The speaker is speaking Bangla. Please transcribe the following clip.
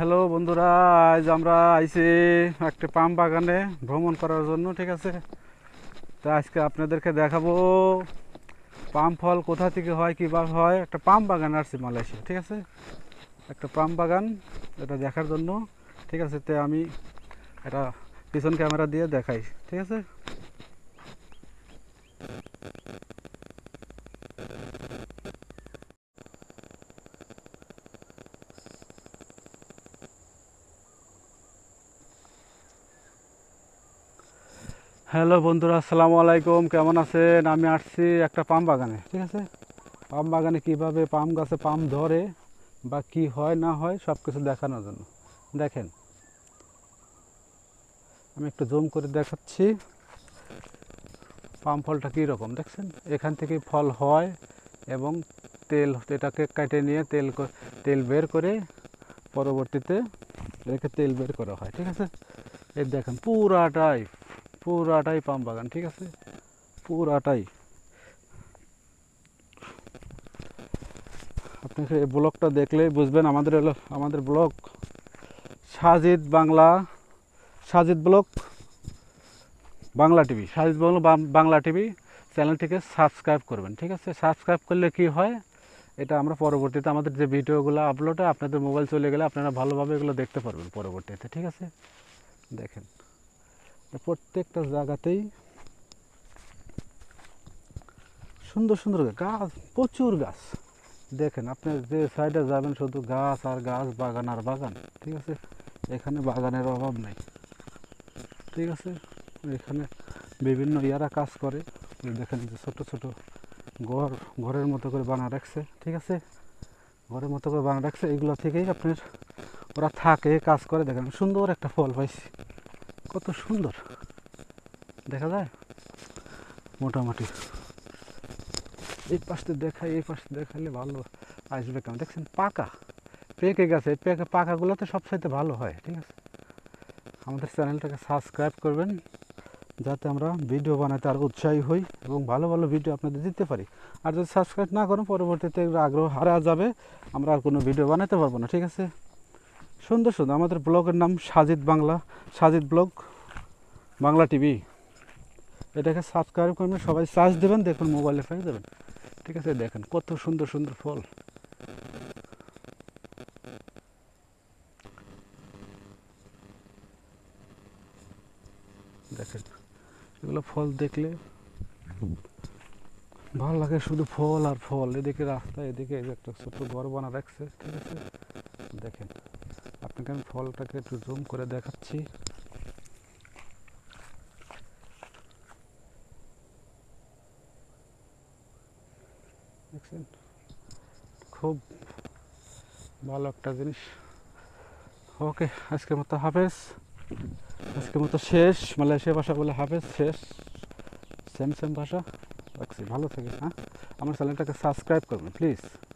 হ্যালো বন্ধুরা, আজ আমরা আইছি একটা পাম বাগানে ভ্রমণ করার জন্য, ঠিক আছে? তা আজকে আপনাদেরকে দেখাবো পাম ফল কোথা থেকে হয় কীভাবে হয়। একটা পাম বাগান আসছি মালয়েশিয়া, ঠিক আছে? একটা পাম বাগান, এটা দেখার জন্য, ঠিক আছে? তে আমি এটা পিছন ক্যামেরা দিয়ে দেখাই, ঠিক আছে? হ্যালো বন্ধুরা, আসসালামু আলাইকুম। কেমন আছেন? আমি আসছি একটা পাম বাগানে, ঠিক আছে? পাম বাগানে কীভাবে পাম গাছে পাম ধরে বা কি হয়, না হয় সব কিছু দেখানোর জন্য। দেখেন, আমি একটু জুম করে দেখাচ্ছি। পাম ফলটা কীরকম, দেখছেন? এখান থেকে ফল হয় এবং তেল, এটাকে কেটে নিয়ে তেল তেল বের করে পরবর্তীতে এটাকে তেল বের করা হয়, ঠিক আছে? এই দেখেন, পুরাটাই পুরাটাই পাম বাগান, ঠিক আছে? পুরাটাই। আপনি এই ব্লগটা দেখলে বুঝবেন আমাদের হলো, আমাদের blog. Sajid Bangla, Sajid blog, Bangla TV, Sajid Bangla Bangla TV চ্যানেলটিকে সাবস্ক্রাইব করবেন, ঠিক আছে? সাবস্ক্রাইব করলে কি হয়? এটা আমরা পরবর্তীতে আমাদের যে ভিডিওগুলো আপলোড হয়, আপনাদের মোবাইল চলে গেলে আপনারা ভালোভাবে এগুলো দেখতে পারবেন পরবর্তীতে, ঠিক আছে? দেখেন। প্রত্যেকটা জায়গাতেই সুন্দর সুন্দর গাছ, প্রচুর গাছ। দেখেন, আপনি যে সাইডে যাবেন, শুধু গাছ আর গাছ, বাগান আর বাগান, ঠিক আছে? এখানে বাগানের অভাব নেই, ঠিক আছে? এখানে বিভিন্ন ইয়ারা কাজ করে দেখেন যে ছোট ছোট ঘর, ঘরের মতো করে বানা রাখছে, ঠিক আছে? ঘরের মতো করে বানা রাখছে, এগুলো থেকেই আপনার ওরা থাকে, কাজ করে। দেখেন, সুন্দর একটা ফল পাইছি। কত সুন্দর। দেখা যায়? মোটামুটি। এই পাশে দেখাই, এই পাশে দেখালে ভালো আসবে কেমন। দেখছেন, পাকা। পেকে গেছে। পেকে পাকাগুলোতে সবসাইতে ভালো হয়, ঠিক আছে? আমাদের চ্যানেলটাকে সাবস্ক্রাইব করবেন, যাতে আমরা ভিডিও বানাতে আরও উৎসাহী হই এবং ভালো ভালো ভিডিও আপনাদের দিতে পারি। আর যদি সাবস্ক্রাইব না করেন, পরবর্তীতে আগ্রহ হারা যাবে, আমরা আর কোনো ভিডিও বানাতে পারব না, ঠিক আছে? সুন্দর সুন্দর। আমাদের ব্লগের নাম Sajid Bangla. Sajid blog, Bangla TV. এটাকে সাবস্ক্রাইব করবেন, সবাই চার্জ দেবেন দেখুন মোবাইলে পেয়ে যাবেন ঠিক আছে, দেখেন কত সুন্দর সুন্দর ফল। দেখেন, এগুলো ফল দেখলে ভালো লাগে, শুধু ফল আর ফল। এদিকে রাস্তা, এদিকে একটা ছোট্ট ঘর বানা রাখছে, ঠিক আছে? দেখেন। আপনাকে আমি ফলটাকে একটু জুম করে দেখাচ্ছি। দেখছেন? খুব ভালো একটা জিনিস। ওকে, আজকের মতো হাফেজ। আজকের মতো শেষ। মালয়েশিয়া ভাষা বলে হাফেজ, শেষ। সেম সেম ভাষা। রাখছি, ভালো থাকে হ্যাঁ? আমার চ্যানেলটাকে সাবস্ক্রাইব করবেন, প্লিজ।